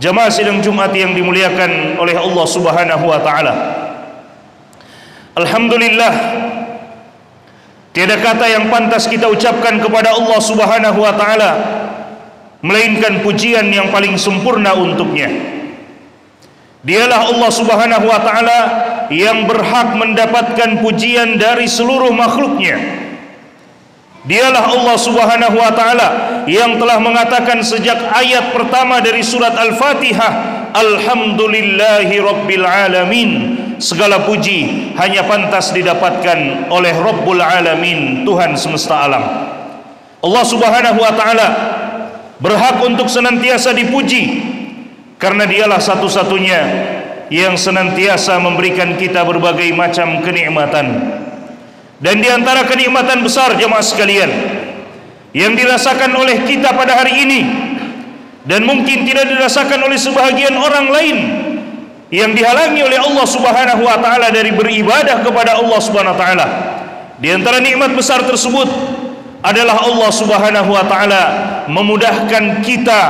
Jamaah sidang Jumat yang dimuliakan oleh Allah Subhanahu wa taala. Alhamdulillah tiada kata yang pantas kita ucapkan kepada Allah Subhanahu wa taala melainkan pujian yang paling sempurna untuknya. Dialah Allah Subhanahu wa taala yang berhak mendapatkan pujian dari seluruh makhluknya. Dialah Allah Subhanahu wa taala yang telah mengatakan sejak ayat pertama dari surat Al-Fatihah, Alhamdulillahi rabbil alamin. Segala puji hanya pantas didapatkan oleh Rabbul alamin, Tuhan semesta alam. Allah Subhanahu wa taala berhak untuk senantiasa dipuji karena dialah satu-satunya yang senantiasa memberikan kita berbagai macam kenikmatan. Dan di antara kenikmatan besar jemaah sekalian yang dirasakan oleh kita pada hari ini dan mungkin tidak dirasakan oleh sebahagian orang lain yang dihalangi oleh Allah Subhanahu wa taala dari beribadah kepada Allah Subhanahu wa taala. Di antara nikmat besar tersebut adalah Allah Subhanahu wa taala memudahkan kita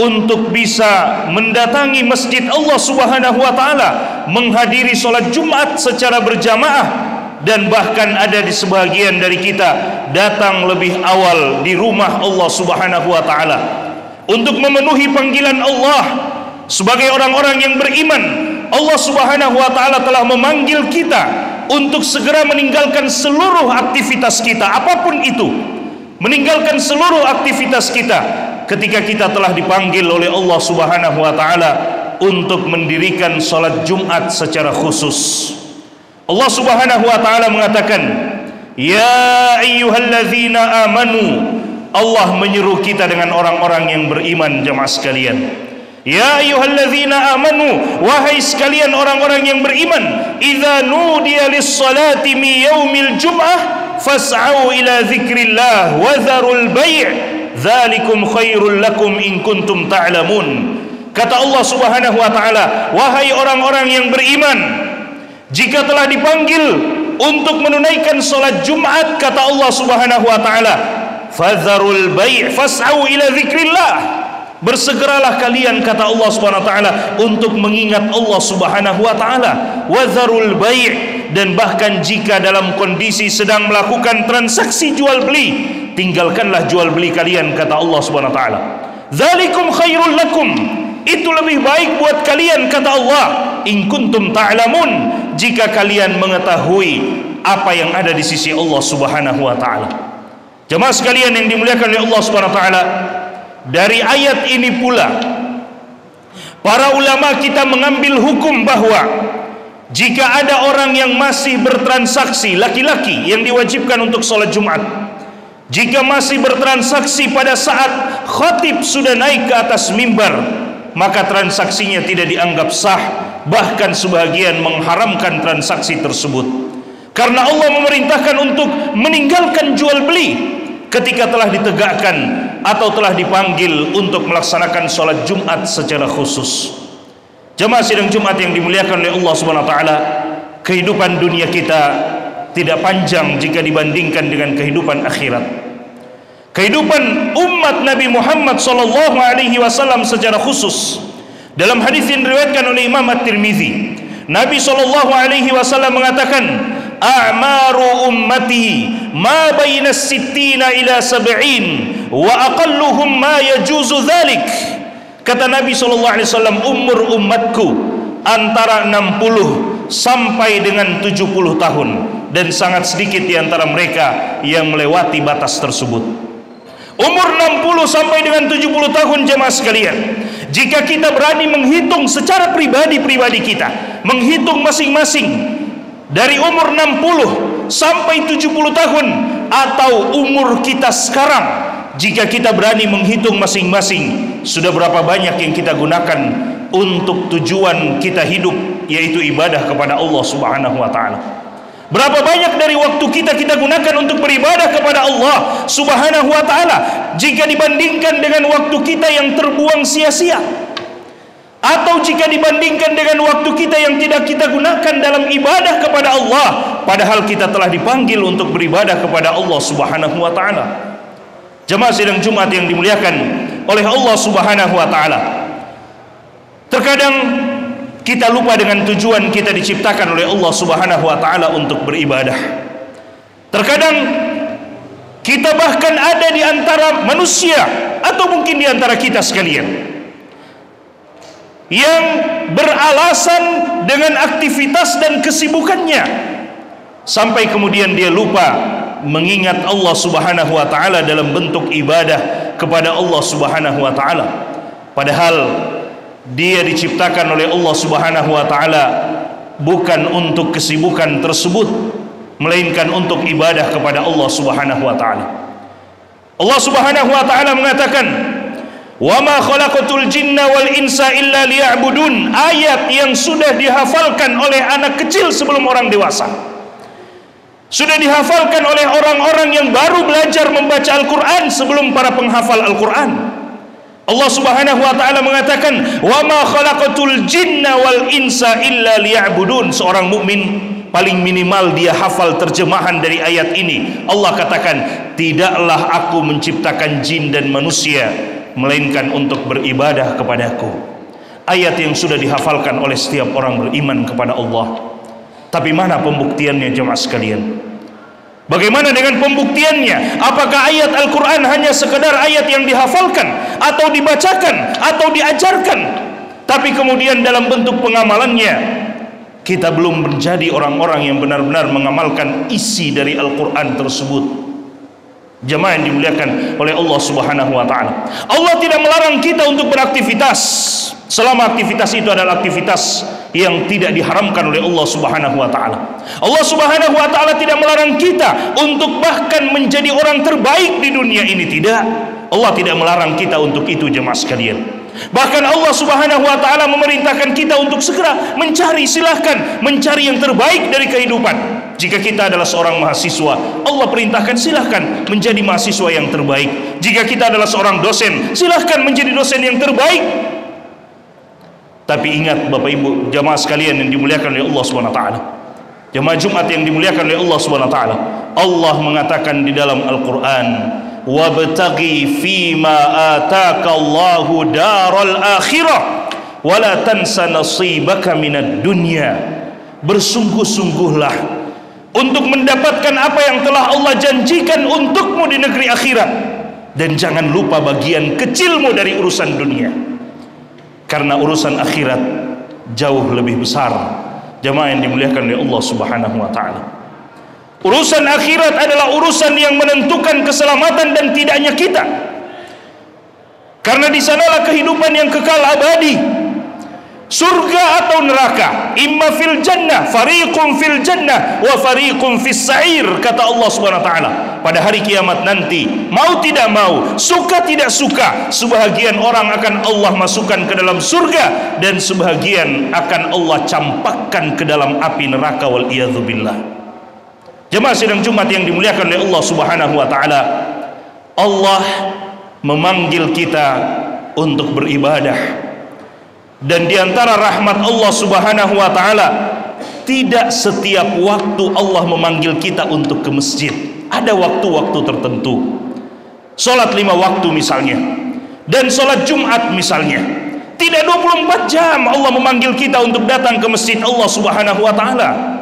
untuk bisa mendatangi masjid Allah Subhanahu wa taala, menghadiri salat Jumat secara berjamaah dan bahkan ada di sebagian dari kita datang lebih awal di rumah Allah Subhanahu wa taala. Untuk memenuhi panggilan Allah sebagai orang-orang yang beriman Allah Subhanahu wa taala telah memanggil kita untuk segera meninggalkan seluruh aktivitas kita apa pun itu. Meninggalkan seluruh aktivitas kita ketika kita telah dipanggil oleh Allah Subhanahu wa taala untuk mendirikan salat Jumat secara khusus Allah Subhanahu wa taala mengatakan, "Ya ayyuhalladzina amanu." Allah menyeru kita dengan orang-orang yang beriman jemaah sekalian. Ya ayyuhalladzina amanu wahai sekalian orang-orang yang beriman, idza nudiya lis-salati mi yaumil jum'ah fas'au ila dzikrillah wa dzarul bai' dzalikum khairul lakum in kuntum ta'lamun. Kata Allah Subhanahu wa taala, wahai orang-orang yang beriman, jika telah dipanggil untuk menunaikan salat Jumat kata Allah Subhanahu wa taala fadzarul bai' fas'au ila dzikrillah bersegeralah kalian kata Allah Subhanahu wa taala untuk mengingat Allah Subhanahu wa taala. Wadzarul bai' dan bahkan jika dalam kondisi sedang melakukan transaksi jual beli tinggalkanlah jual beli kalian kata Allah Subhanahu wa taala. Dzalikum khairul lakum itu lebih baik buat kalian kata Allah in kuntum ta'lamun jika kalian mengetahui apa yang ada di sisi Allah Subhanahu wa taala. Jemaah sekalian yang dimuliakan oleh Allah Subhanahu wa taala, dari ayat ini pula para ulama kita mengambil hukum bahwa jika ada orang yang masih bertransaksi laki-laki yang diwajibkan untuk sholat Jumat jika masih bertransaksi pada saat khatib sudah naik ke atas mimbar maka transaksinya tidak dianggap sah bahkan sebagian mengharamkan transaksi tersebut. Karena Allah memerintahkan untuk meninggalkan jual beli ketika telah ditegakkan atau telah dipanggil untuk melaksanakan sholat Jumat secara khusus. Jemaah sidang Jumat yang dimuliakan oleh Allah Subhanahu wa taala kehidupan dunia kita tidak panjang jika dibandingkan dengan kehidupan akhirat kehidupan umat Nabi Muhammad sallallahu alaihi wasallam secara khusus. Dalam hadis yang diriwayatkan oleh Imam At-Tirmizi Nabi sallallahu alaihi wasallam mengatakan a'maru ummati ma baina sittina ila sab'in wa aqalluhum ma yajuzu dhalik. Kata Nabi sallallahu alaihi wasallam umur umatku antara 60 sampai dengan 70 tahun dan sangat sedikit di antara mereka yang melewati batas tersebut umur 60 sampai dengan 70 tahun jemaah sekalian. Jika kita berani menghitung secara pribadi-pribadi kita menghitung masing-masing dari umur 60 sampai 70 tahun atau umur kita sekarang jika kita berani menghitung masing-masing sudah berapa banyak yang kita gunakan untuk tujuan kita hidup yaitu ibadah kepada Allah Subhanahu wa taala Berapa banyak dari waktu kita kita gunakan untuk beribadah kepada Allah Subhanahu wa taala jika dibandingkan dengan waktu kita yang terbuang sia-sia? Atau jika dibandingkan dengan waktu kita yang tidak kita gunakan dalam ibadah kepada Allah padahal kita telah dipanggil untuk beribadah kepada Allah Subhanahu wa taala. Jemaah sidang Jumat yang dimuliakan oleh Allah Subhanahu wa taala. Terkadang kita lupa dengan tujuan kita diciptakan oleh Allah Subhanahu wa taala untuk beribadah. Terkadang kita bahkan ada di antara manusia atau mungkin di antara kita sekalian yang beralasan dengan aktivitas dan kesibukannya sampai kemudian dia lupa mengingat Allah Subhanahu wa taala dalam bentuk ibadah kepada Allah Subhanahu wa taala. Padahal dia diciptakan oleh Allah Subhanahu wa taala bukan untuk kesibukan tersebut melainkan untuk ibadah kepada Allah Subhanahu wa taala. Allah Subhanahu wa taala mengatakan, "Wa ma khalaqatul jinna wal insa illa liya'budun." Ayat yang sudah dihafalkan oleh anak kecil sebelum orang dewasa. Sudah dihafalkan oleh orang-orang yang baru belajar membaca Al-Qur'an sebelum para penghafal Al-Qur'an. Allah Subhanahu wa taala mengatakan, "Wa ma khalaqatul jinna wal insa illa liya'budun." Seorang mukmin paling minimal dia hafal terjemahan dari ayat ini. Allah katakan, "Tidaklah aku menciptakan jin dan manusia melainkan untuk beribadah kepadaku." Ayat yang sudah dihafalkan oleh setiap orang beriman kepada Allah. Tapi mana pembuktiannya jemaah sekalian? Bagaimana dengan pembuktiannya? Apakah ayat Al-Quran hanya sekedar ayat yang dihafalkan atau dibacakan atau diajarkan? Tapi kemudian dalam bentuk pengamalannya kita belum menjadi orang-orang yang benar-benar mengamalkan isi dari Al-Quran tersebut. Jemaah yang dimuliakan oleh Allah Subhanahu wa taala. Allah tidak melarang kita untuk beraktivitas selama aktivitas itu adalah aktivitas yang tidak diharamkan oleh Allah Subhanahu wa taala. Allah Subhanahu wa taala tidak melarang kita untuk bahkan menjadi orang terbaik di dunia ini tidak. Allah tidak melarang kita untuk itu jemaah sekalian. Bahkan Allah Subhanahu wa taala memerintahkan kita untuk segera mencari silahkan mencari yang terbaik dari kehidupan. Jika kita adalah seorang mahasiswa, Allah perintahkan silahkan menjadi mahasiswa yang terbaik. Jika kita adalah seorang dosen, silahkan menjadi dosen yang terbaik. Tapi ingat Bapak Ibu jamaah sekalian yang dimuliakan oleh Allah Subhanahu wa taala. Jamaah Jumat yang dimuliakan oleh Allah Subhanahu wa taala. Allah mengatakan di dalam Al-Qur'an, "Wabtaghi fima ataka Allahu daral akhirah. Wa la tansa nasibaka minad dunya." Bersungguh-sungguhlah untuk mendapatkan apa yang telah Allah janjikan untukmu di negeri akhirat. Dan jangan lupa bagian kecilmu dari urusan dunia. Karena urusan akhirat jauh lebih besar. Jemaah yang dimuliakan oleh Allah Subhanahu wa taala urusan akhirat adalah urusan yang menentukan keselamatan dan tidaknya kita. Karena di sanalah kehidupan yang kekal abadi. Surga atau neraka. Imma fil jannah fariqum fil jannah wa fariqum fis sa'ir kata Allah Subhanahu taala. Pada hari kiamat nanti mau tidak mau suka tidak suka sebahagian orang akan Allah masukkan ke dalam surga dan sebahagian akan Allah campakkan ke dalam api neraka wal billah jemaah sidang Jumat yang dimuliakan oleh Allah Subhanahu wa taala. Allah memanggil kita untuk beribadah. Dan di antara rahmat Allah subhanahu wa ta'ala tidak setiap waktu Allah memanggil kita untuk ke masjid. Ada waktu-waktu tertentu. Sholat lima waktu misalnya. Dan sholat jumat misalnya. Tidak 24 jam Allah memanggil kita untuk datang ke masjid Allah subhanahu wa ta'ala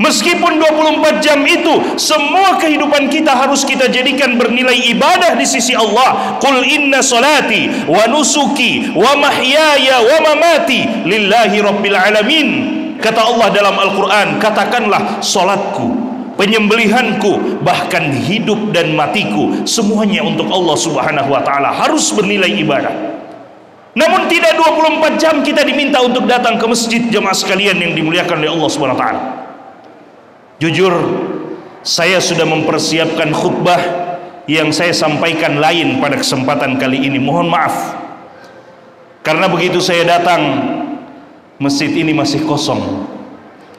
Meskipun 24 jam itu semua kehidupan kita harus kita jadikan bernilai ibadah di sisi Allah. Qul inna salati wa nusuki wa mahyaya wa mamati lillahi rabbil alamin. Kata Allah dalam Al-Qur'an, katakanlah salatku, penyembelihanku, bahkan hidup dan matiku semuanya untuk Allah Subhanahu wa taala harus bernilai ibadah. Namun tidak 24 jam kita diminta untuk datang ke masjid jemaah sekalian yang dimuliakan oleh Allah Subhanahu wa taala. Jujur, saya sudah mempersiapkan khutbah yang saya sampaikan lain pada kesempatan kali ini. Mohon maaf. Karena begitu saya datang, masjid ini masih kosong.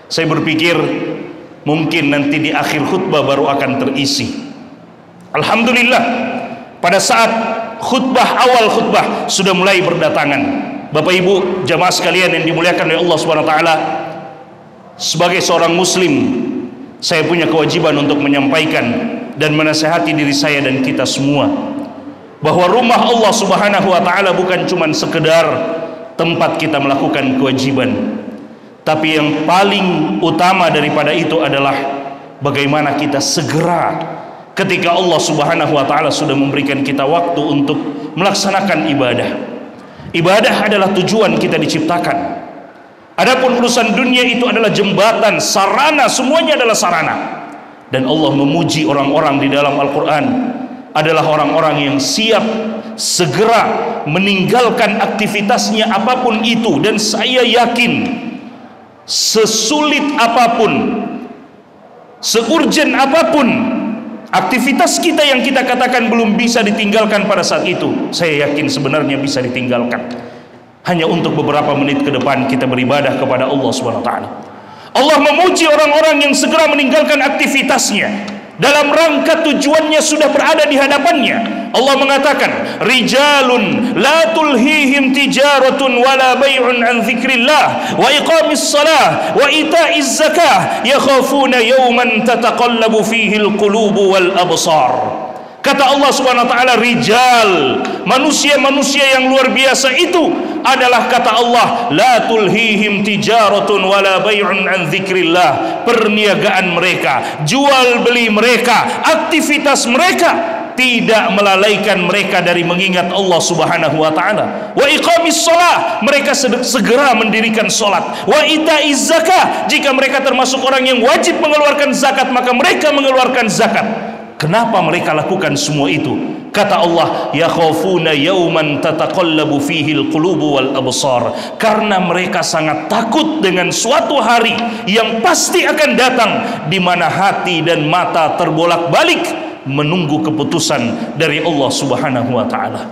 Saya berpikir mungkin nanti di akhir khutbah baru akan terisi. Alhamdulillah, pada saat khutbah awal khutbah sudah mulai berdatangan. Bapak Ibu, jamaah sekalian yang dimuliakan oleh Allah taala, sebagai seorang muslim saya punya kewajiban untuk menyampaikan dan menasehati diri saya dan kita semua bahwa rumah Allah Subhanahu wa taala bukan cuma sekedar tempat kita melakukan kewajiban tapi yang paling utama daripada itu adalah bagaimana kita segera ketika Allah Subhanahu wa taala sudah memberikan kita waktu untuk melaksanakan ibadah. Ibadah adalah tujuan kita diciptakan. Adapun urusan dunia itu adalah jembatan, sarana, semuanya adalah sarana. Dan Allah memuji orang-orang di dalam Al-Qur'an adalah orang-orang yang siap segera meninggalkan aktivitasnya apa pun itu dan saya yakin sesulit apa pun seurgen apa pun aktivitas kita yang kita katakan belum bisa ditinggalkan pada saat itu saya yakin sebenarnya bisa ditinggalkan hanya untuk beberapa menit ke depan kita beribadah kepada Allah Subhanahu wa taala. Allah memuji orang-orang yang segera meninggalkan aktivitasnya. Dalam rangka tujuannya sudah berada di hadapannya Allah mengatakan rijalun la tulhihim tijaratun wala bay'un an dzikrillah wa iqamis salah wa ita'iz zakah yakhafuna yawman tataqallabu fihi alqulubu wal absar Kata Allah Subhanahu wa taala rijal, manusia-manusia yang luar biasa itu adalah kata Allah la tulhihim tijaratun wala bay'un an dzikrillah. Perniagaan mereka, jual beli mereka, aktivitas mereka tidak melalaikan mereka dari mengingat Allah Subhanahu wa taala. Wa iqamis shalah, mereka segera mendirikan salat. Wa itaiz zakah, jika mereka termasuk orang yang wajib mengeluarkan zakat maka mereka mengeluarkan zakat. Kenapa mereka lakukan semua itu? Kata Allah, ya khafuna yauman tataqallabu fihi alqulubu wal absar. Karena mereka sangat takut dengan suatu hari yang pasti akan datang di mana hati dan mata terbolak-balik menunggu keputusan dari Allah Subhanahu wa taala.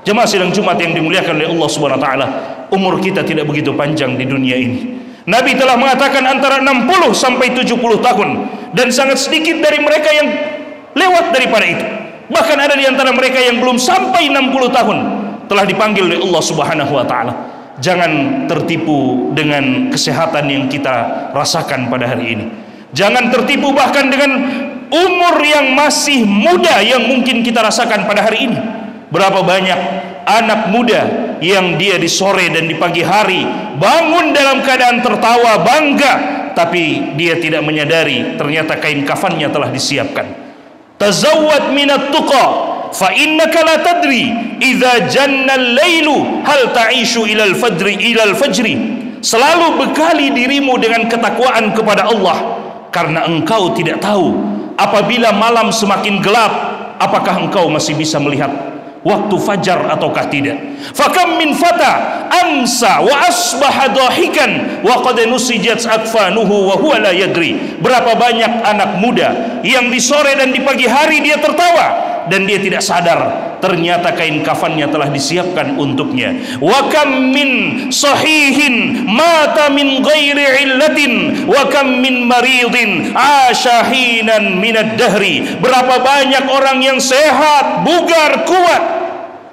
Jemaah sidang Jumat yang dimuliakan oleh Allah Subhanahu wa taala, umur kita tidak begitu panjang di dunia ini. Nabi telah mengatakan antara 60 sampai 70 tahun dan sangat sedikit dari mereka yang lewat daripada itu. Bahkan ada di antara mereka yang belum sampai 60 tahun telah dipanggil oleh Allah Subhanahu wa taala. Jangan tertipu dengan kesehatan yang kita rasakan pada hari ini. Jangan tertipu bahkan dengan umur yang masih muda yang mungkin kita rasakan pada hari ini. Berapa banyak anak muda yang dia di sore dan di pagi hari bangun dalam keadaan tertawa bangga tapi dia tidak menyadari ternyata kain kafannya telah disiapkan tazawwad minat tuqa fa innaka la tadri. Idza janna al-lailu hal ta'ishu ila al-fajri ila al-fajri. Selalu bekali dirimu dengan ketakwaan kepada Allah. Karena engkau tidak tahu apabila malam semakin gelap apakah engkau masih bisa melihat waktu fajar ataukah tidak? Fakam min fata amsa wa asbaha dahikan wa qad nusijat akfanuhu wa huwa la yadri. Berapa banyak anak muda yang di sore dan di pagi hari dia tertawa dan dia tidak sadar ternyata kain kafannya telah disiapkan untuknya. Wa kam min sahihin mata min ghairi illatin wa kam min maridin asyahinan minad dahri. Berapa banyak orang yang sehat bugar kuat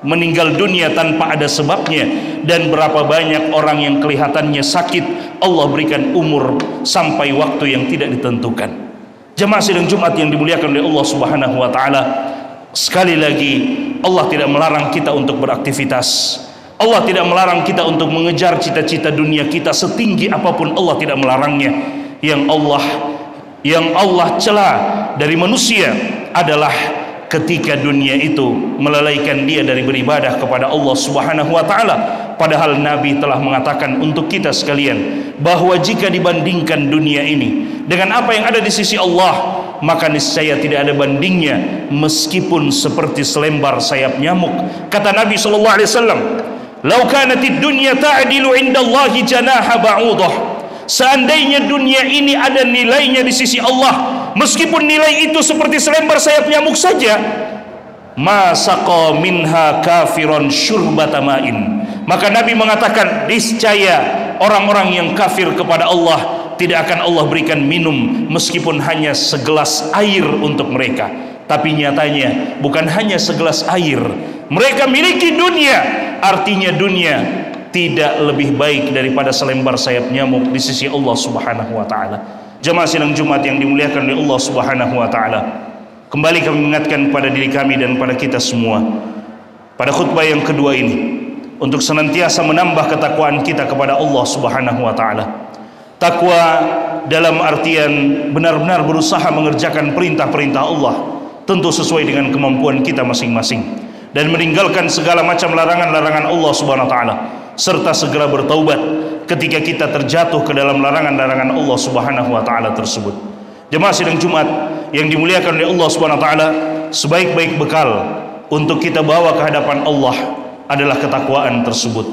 meninggal dunia tanpa ada sebabnya. Dan berapa banyak orang yang kelihatannya sakit Allah berikan umur sampai waktu yang tidak ditentukan. Jemaah sidang Jumat yang dimuliakan oleh Allah Subhanahu wa taala sekali lagi Allah tidak melarang kita untuk beraktivitas. Allah tidak melarang kita untuk mengejar cita-cita dunia kita setinggi apa pun. Allah tidak melarangnya. Yang Allah yang Allah celah dari manusia adalah ketika dunia itu melalaikan dia dari beribadah kepada Allah Subhanahu wa taala. Padahal nabi telah mengatakan untuk kita sekalian bahwa jika dibandingkan dunia ini dengan apa yang ada di sisi Allah maka niscaya tidak ada bandingnya meskipun seperti selembar sayap nyamuk. Kata nabi sallallahu alaihi wasallam "Lau kanatid dunya ta'dilu 'inda Allah janaha ba'udah" Seandainya dunia ini ada nilainya di sisi Allah, meskipun nilai itu seperti selembar sayap nyamuk saja, masaqa minha kafiron syurbata ma'in. Maka Nabi mengatakan, niscaya orang-orang yang kafir kepada Allah tidak akan Allah berikan minum meskipun hanya segelas air untuk mereka. Tapi nyatanya bukan hanya segelas air. Mereka miliki dunia, artinya dunia tidak lebih baik daripada selembar sayap nyamuk di sisi Allah Subhanahu wa taala. Jemaah sidang Jumat yang dimuliakan oleh Allah Subhanahu wa taala. Kembali kami mengingatkan kepada diri kami dan pada kita semua pada khutbah yang kedua ini untuk senantiasa menambah ketakwaan kita kepada Allah Subhanahu wa taala. Takwa dalam artian benar-benar berusaha mengerjakan perintah-perintah Allah tentu sesuai dengan kemampuan kita masing-masing dan meninggalkan segala macam larangan-larangan Allah Subhanahu wa taala serta segera bertaubat ketika kita terjatuh ke dalam larangan-larangan Allah Subhanahu wa taala tersebut. Jemaah sidang Jumat yang dimuliakan oleh Allah Subhanahu wa taala, sebaik-baik bekal untuk kita bawa ke hadapan Allah adalah ketakwaan tersebut.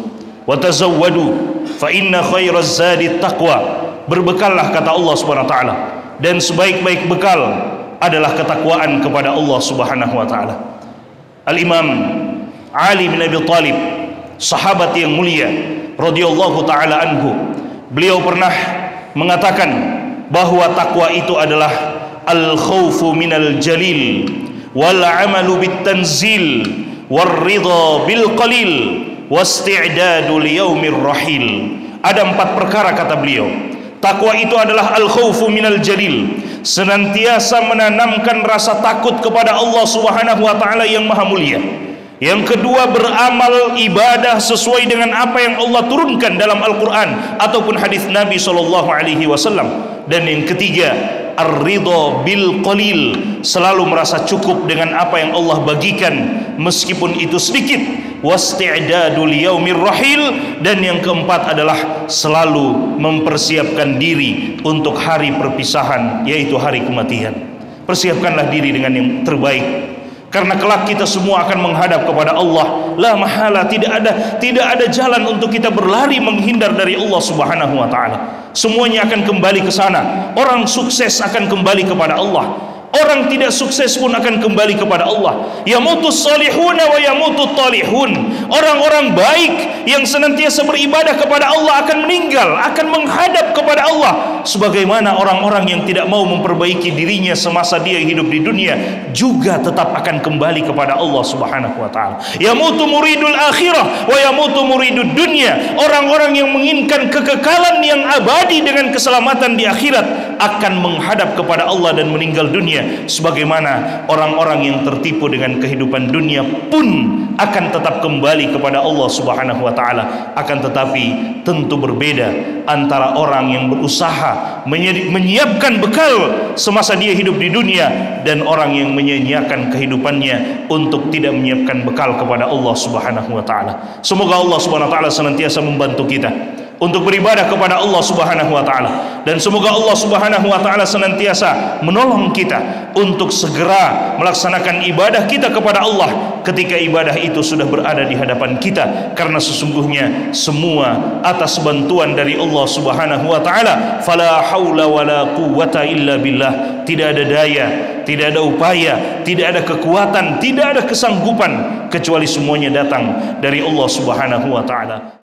Wa tazawwadu fa inna khairaz zadi taqwa. Berbekallah kata Allah Subhanahu wa taala dan sebaik-baik bekal adalah ketakwaan kepada Allah Subhanahu wa taala. Al-Imam Ali bin Abi Thalib, sahabat yang mulia radhiyallahu taala anhu, beliau pernah mengatakan bahwa takwa itu adalah al-khaufu minal jalil wal amalu bit tanzil warridha bil qalil wasti'dadu liyaumir rahil. Ada empat perkara kata beliau. Takwa itu adalah al khaufu minal jalil senantiasa menanamkan rasa takut kepada Allah Subhanahu wa taala yang maha mulia yang kedua beramal ibadah sesuai dengan apa yang Allah turunkan dalam Al-Qur'an ataupun hadis Nabi sallallahu alaihi wasallam. Dan yang ketiga ar-ridha bil qalil selalu merasa cukup dengan apa yang Allah bagikan meskipun itu sedikit. Wasti'dadu liyaumir rahil dan yang keempat adalah selalu mempersiapkan diri untuk hari perpisahan yaitu hari kematian. Persiapkanlah diri dengan yang terbaik karena kelak kita semua akan menghadap kepada Allah. La mahala tidak ada tidak ada jalan untuk kita berlari menghindar dari Allah Subhanahu wa taala. Semuanya akan kembali ke sana. Orang sukses akan kembali kepada Allah Orang tidak sukses pun akan kembali kepada Allah. Yamutus salihuna wa yamutut talihun. Orang-orang baik yang senantiasa beribadah kepada Allah akan meninggal, akan menghadap kepada Allah. Sebagaimana orang-orang yang tidak mau memperbaiki dirinya semasa dia hidup di dunia juga tetap akan kembali kepada Allah Subhanahu wa taala. Yamutu muridul akhirah wa yamutu muridud dunya. Orang-orang yang menginginkan kekekalan yang abadi dengan keselamatan di akhirat akan menghadap kepada Allah dan meninggal dunia sebagaimana orang-orang yang tertipu dengan kehidupan dunia pun akan tetap kembali kepada Allah Subhanahu wa taala. Akan tetapi tentu berbeda antara orang yang berusaha menyiapkan bekal semasa dia hidup di dunia dan orang yang menyia-nyiakan kehidupannya untuk tidak menyiapkan bekal kepada Allah Subhanahu wa taala. Semoga Allah Subhanahu wa taala senantiasa membantu kita untuk beribadah kepada Allah Subhanahu wa taala. Dan semoga Allah Subhanahu wa taala senantiasa menolong kita untuk segera melaksanakan ibadah kita kepada Allah ketika ibadah itu sudah berada di hadapan kita. Karena sesungguhnya semua atas bantuan dari Allah Subhanahu wa taala fala haula wala quwwata illa billah. Tidak ada daya tidak ada upaya tidak ada kekuatan tidak ada kesanggupan kecuali semuanya datang dari Allah Subhanahu wa taala